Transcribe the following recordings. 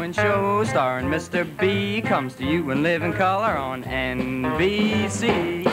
Darwin show starring Mr. B comes to you in living color on NBC.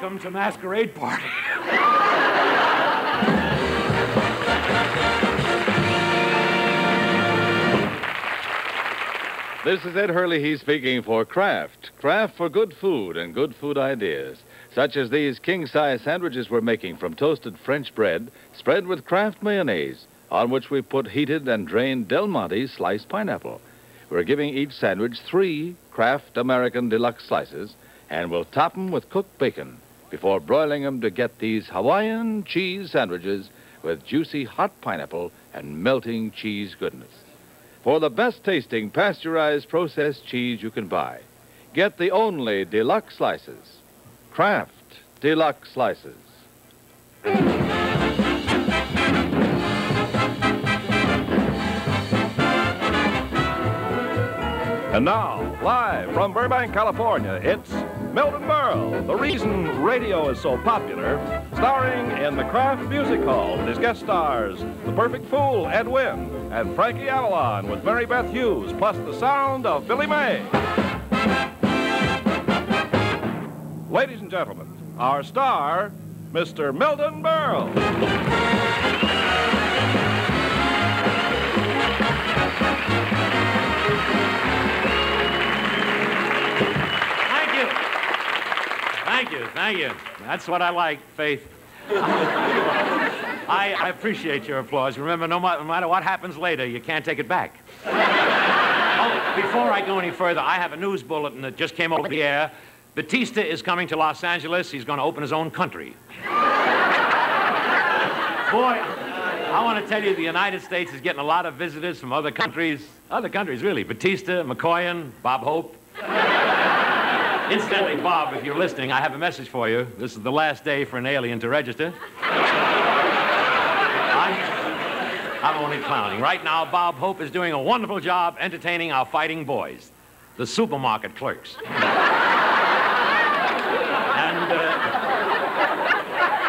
Welcome to Masquerade Party. This is Ed Hurley. He's speaking for Kraft. Kraft for good food and good food ideas, such as these king size sandwiches we're making from toasted French bread, spread with Kraft mayonnaise, on which we put heated and drained Del Monte sliced pineapple. We're giving each sandwich three Kraft American Deluxe slices, and we'll top them with cooked bacon before broiling them to get these Hawaiian cheese sandwiches with juicy hot pineapple and melting cheese goodness. For the best tasting pasteurized processed cheese you can buy, get the only deluxe slices. Kraft Deluxe Slices. And now, live from Burbank, California, it's Milton Berle, the reason radio is so popular, starring in the Kraft Music Hall with his guest stars, The Perfect Fool, Ed Wynn, and Frankie Avalon with Mary Beth Hughes, plus the sound of Billy May. Ladies and gentlemen, our star, Mr. Milton Berle. Thank you. Thank you. That's what I like, Faith. I, I appreciate your applause. Remember, no, no matter what happens later, you can't take it back. oh, before I go any further, I have a news bulletin that just came over the air. Batista is coming to Los Angeles. He's going to open his own country. Boy, I want to tell you, the United States is getting a lot of visitors from other countries. Other countries, really. Batista, Mikoyan, Bob Hope. Incidentally, Bob, if you're listening, I have a message for you. This is the last day for an alien to register. I, I'm only clowning. Right now, Bob Hope is doing a wonderful job entertaining our fighting boys, the supermarket clerks. and, uh,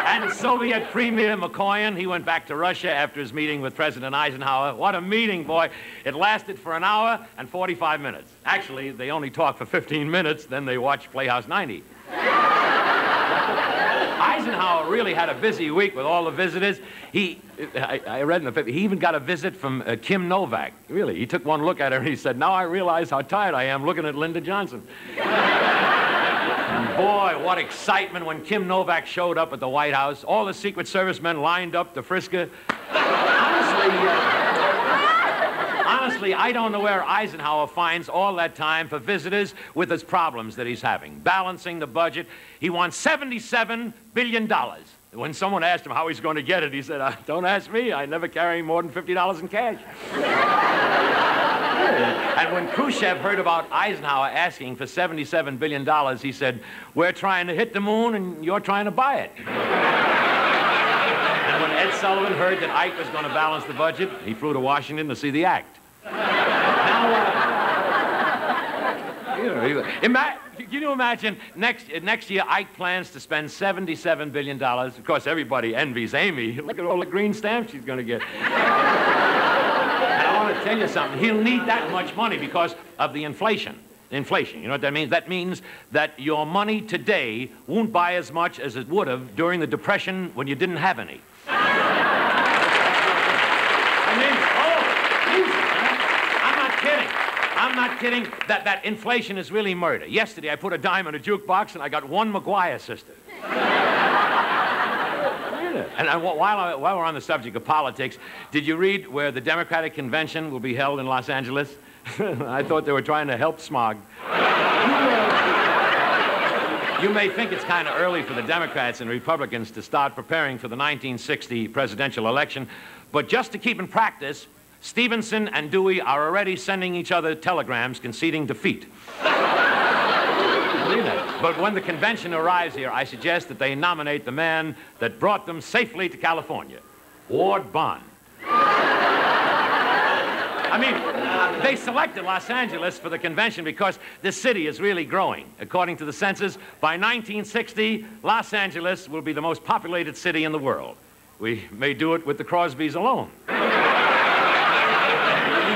and Soviet Premier Mikoyan, he went back to Russia after his meeting with President Eisenhower. What a meeting, boy. It lasted for an hour and 45 minutes. Actually, they only talked for 15 minutes, then they watched Playhouse 90. Eisenhower really had a busy week with all the visitors. He, I, I read in the paper, he even got a visit from uh, Kim Novak. Really, he took one look at her and he said, Now I realize how tired I am looking at Lyndon Johnson. Boy, what excitement when Kim Novak showed up at the White House. All the Secret Service men lined up to frisk her. Honestly, uh, honestly, I don't know where Eisenhower finds all that time for visitors with his problems that he's having. Balancing the budget. He wants $77 billion. When someone asked him how he's going to get it, he said, uh, Don't ask me. I never carry more than $50 in cash. And when Khrushchev heard about Eisenhower asking for $77 billion, he said, We're trying to hit the moon and you're trying to buy it. and when Ed Sullivan heard that Ike was going to balance the budget, he flew to Washington to see the act. now, uh, you know, can you imagine next, next year Ike plans to spend $77 billion? Of course, everybody envies Mamie. Look at all the green stamps she's going to get. And I want to tell you something. He'll need that much money because of the inflation. Inflation. You know what that means? That means that your money today won't buy as much as it would have during the Depression when you didn't have any. I mean, oh? I'm not kidding. I'm not not kidding. That, that inflation is really murder. Yesterday, I put a dime in a jukebox and I got one McGuire sister. And I, while, I, while we're on the subject of politics, did you read where the Democratic Convention will be held in Los Angeles? I thought they were trying to help smog. You may think it's kind of early for the Democrats and Republicans to start preparing for the 1960 presidential election, but just to keep in practice, Stevenson and Dewey are already sending each other telegrams conceding defeat. But when the convention arrives here, I suggest that they nominate the man that brought them safely to California, Ward Bond. I mean, they selected Los Angeles for the convention because this city is really growing. According to the census, by 1960, Los Angeles will be the most populated city in the world. We may do it with the Crosbys alone. you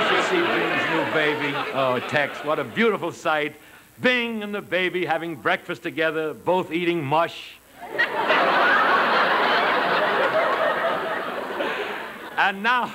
should see Bing's new baby. Oh, Tex, what a beautiful sight. Bing and the baby having breakfast together, both eating mush. and now,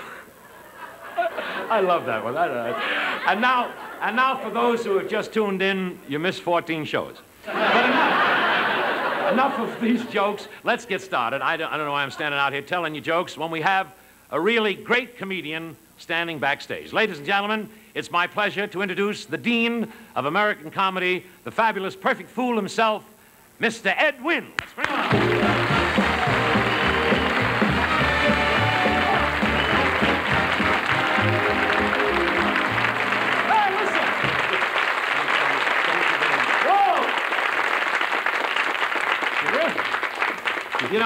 I love that one. And now, and now for those who have just tuned in, you missed 14 shows. But enough, enough of these jokes. Let's get started. I don't, I don't know why I'm standing out here telling you jokes when we have a really great comedian standing backstage. Ladies and gentlemen, it's my pleasure to introduce the Dean of American Comedy, the fabulous Perfect Fool himself, Mr. Ed Wynn. Let's bring him on.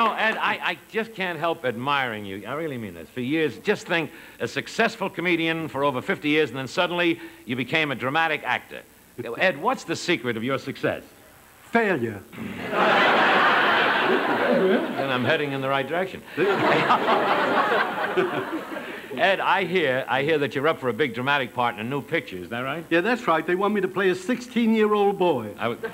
Know, Ed, I, I just can't help admiring you. I really mean this. For years, just think a successful comedian for over 50 years, and then suddenly you became a dramatic actor. Ed, what's the secret of your success? Failure. And I'm heading in the right direction. Ed, I hear, I hear that you're up for a big dramatic part in a new picture. Is that right? Yeah, that's right. They want me to play a 16-year-old boy. I w-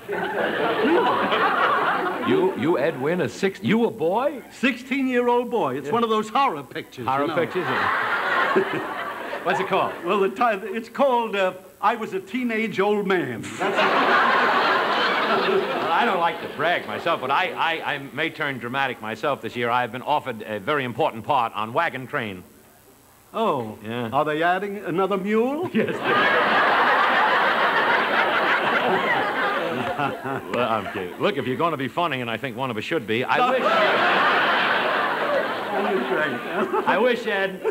you, you, Ed Wynn, a six, you a boy? 16-year-old boy. It's one of those horror pictures. you Horror know. pictures? What's it called? Well, the ti- it's called uh, I Was a Teenage Old Man. Well, I don't like to brag myself, but I, I, I may turn dramatic myself this year. I've been offered a very important part on Wagon Train. Oh. Yeah. Are they adding another mule? Yes. Well, I'm kidding. Look, if you're going to be funny, and I think one of us should be, I wish. I wish, Ed.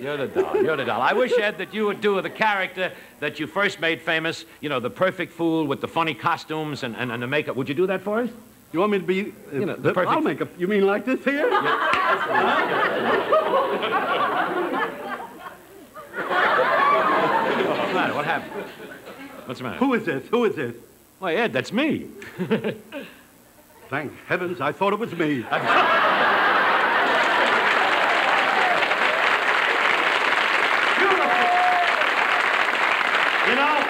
You're the doll. You're the doll. I wish, Ed, that you would do the character that you first made famous. You know, the perfect fool with the funny costumes and, and, and the makeup. Would you do that for us? You want me to be? Uh, You know, the perfect- I'll make a. You mean like this here? What's the matter? What happened? What's the matter? Who is this? Who is this? Why, Ed, that's me. Thank heavens, I thought it was me. You know,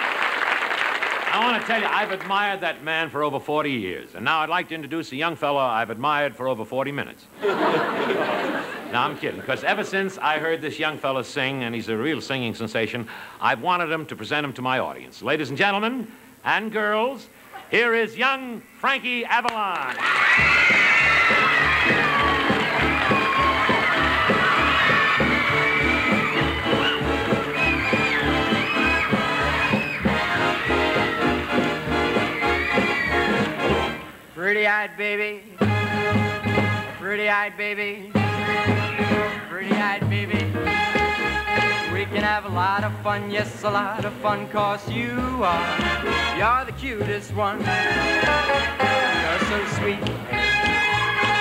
I want to tell you, I've admired that man for over 40 years. And now I'd like to introduce a young fellow I've admired for over 40 minutes. now, I'm kidding, because ever since I heard this young fellow sing, and he's a real singing sensation, I've wanted him to present him to my audience. Ladies and gentlemen, and girls, here is young Frankie Avalon. Pretty-eyed baby, pretty-eyed baby, pretty-eyed baby. We can have a lot of fun, yes, a lot of fun, cause you are, you're the cutest one. You're so sweet,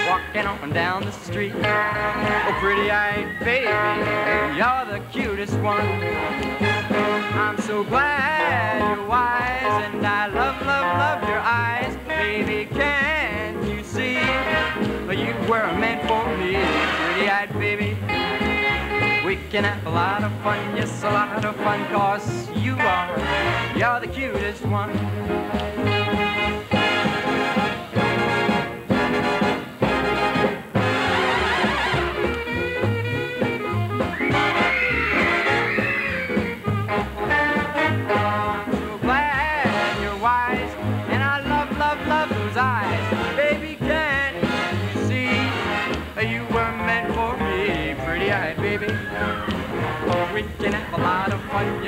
walking up and down the street. Oh, pretty-eyed baby, you're the cutest one. I'm so glad you're wise, and I love, love, love your eyes. Baby, can you see that you were meant for me? Pretty-eyed baby, we can have a lot of fun, yes, a lot of fun, cause you are, you're the cutest one.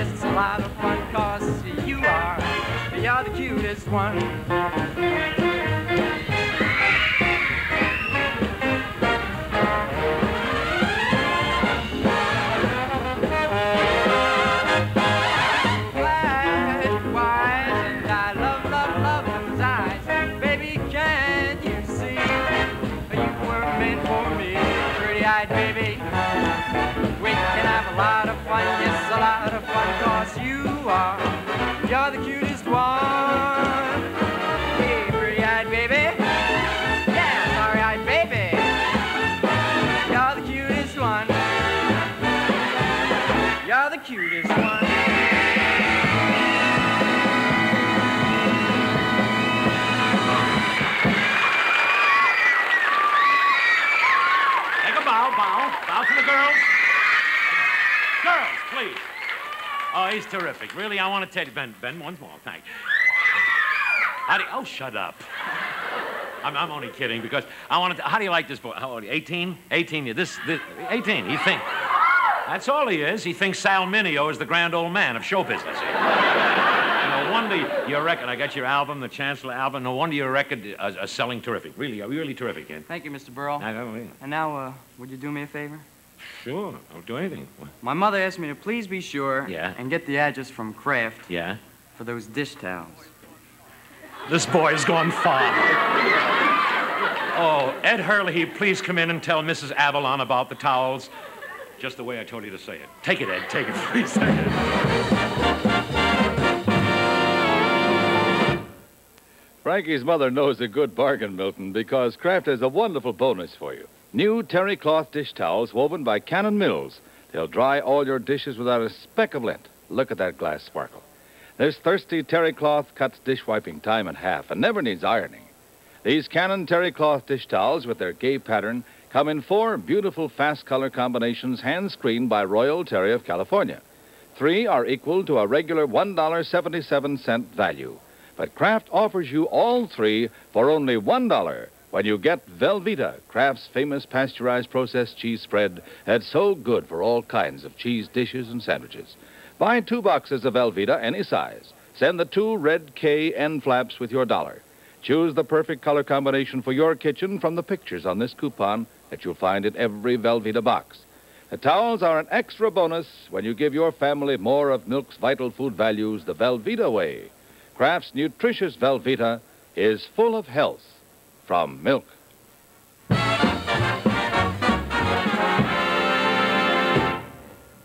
Yes, a lot of fun, cause you are, you're the cutest one. Bow, bow. Bow to the girls. Girls, please. Oh, he's terrific. Really, I want to tell you, Ben, Ben, once more. Thank you. How do you, oh, shut up. I'm, I'm only kidding because I want to, how do you like this boy? How old are you? 18? 18, yeah, this, this, 18. He thinks, that's all he is. He thinks Sal Mineo is the grand old man of show business. Wonder your record, I got your album, the Chancellor album, no wonder your record is, is selling terrific. Really, really terrific, kid. Thank you, Mr. Berle. I don't mean. And now, uh, would you do me a favor? Sure, I'll do anything. My mother asked me to please be sure Yeah? and get the address from Kraft Yeah? for those dish towels. This boy's gone far. Oh, Ed Hurley, please come in and tell Mrs. Avalon about the towels. Just the way I told you to say it. Take it, Ed. Take it, please. Take it. Frankie's mother knows a good bargain, Milton, because Kraft has a wonderful bonus for you. New terry cloth dish towels woven by Cannon Mills. They'll dry all your dishes without a speck of lint. Look at that glass sparkle. This thirsty terry cloth cuts dish wiping time in half and never needs ironing. These Cannon terry cloth dish towels with their gay pattern come in four beautiful fast color combinations hand screened by Royal Terry of California. Three are equal to a regular $1.77 value. But Kraft offers you all three for only $1 when you get Velveeta, Kraft's famous pasteurized processed cheese spread that's so good for all kinds of cheese dishes and sandwiches. Buy two boxes of Velveeta, any size. Send the two red K end flaps with your dollar. Choose the perfect color combination for your kitchen from the pictures on this coupon that you'll find in every Velveeta box. The towels are an extra bonus when you give your family more of Milk's vital food values the Velveeta way. Kraft's nutritious Velveeta is full of health from milk.